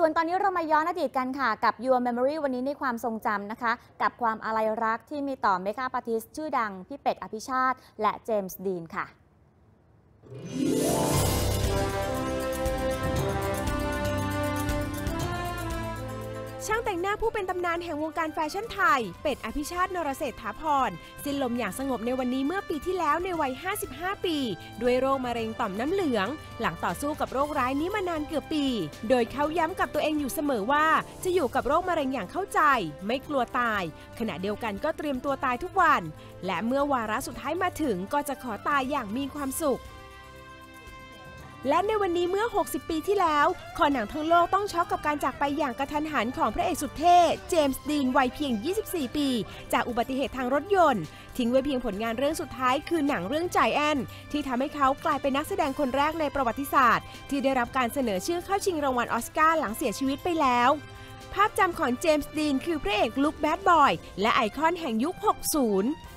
ส่วนตอนนี้เรามาย้อนอดีตกันค่ะกับ Your Memory วันนี้ในความทรงจำนะคะ กับความอาลัยรักที่มีต่อเมคาปาร์ติสชื่อดังพี่เป็ดอภิชาติ และเจมส์ดีนค่ะ ช่างแต่งหน้าผู้เป็นตำนานแห่งวงการแฟชั่นไทย เป็ดอภิชาตินรเศรษฐาพร สิ้นลมอย่างสงบในวันนี้เมื่อปีที่แล้วในวัย 55 ปี ด้วยโรคมะเร็งต่อมน้ำเหลือง หลังต่อสู้กับโรคร้ายนี้มานานเกือบปี โดยเขาย้ำกับตัวเองอยู่เสมอว่า จะอยู่กับโรคมะเร็งอย่างเข้าใจ ไม่กลัวตาย ขณะเดียวกันก็เตรียมตัวตายทุกวัน และเมื่อวาระสุดท้ายมาถึงก็จะขอตายอย่างมีความสุข และในวันนี้เมื่อ 60 ปีที่แล้ว คอหนังทั้งโลกต้องช็อกกับการจากไปอย่างกระทันหันของพระเอกสุดเท่ เจมส์ดีนวัยเพียง 24 ปี จากอุบัติเหตุทางรถยนต์ ทิ้งไว้เพียงผลงานเรื่องสุดท้ายคือหนังเรื่องใจแอนที่ทำให้เขากลายเป็นนักแสดงคนแรกในประวัติศาสตร์ ที่ได้รับการเสนอชื่อเข้าชิงรางวัลออสการ์หลังเสียชีวิตไปแล้วภาพจำของเจมส์ดีนคือพระเอกลุคแบดบอย และไอคอนแห่งยุค 60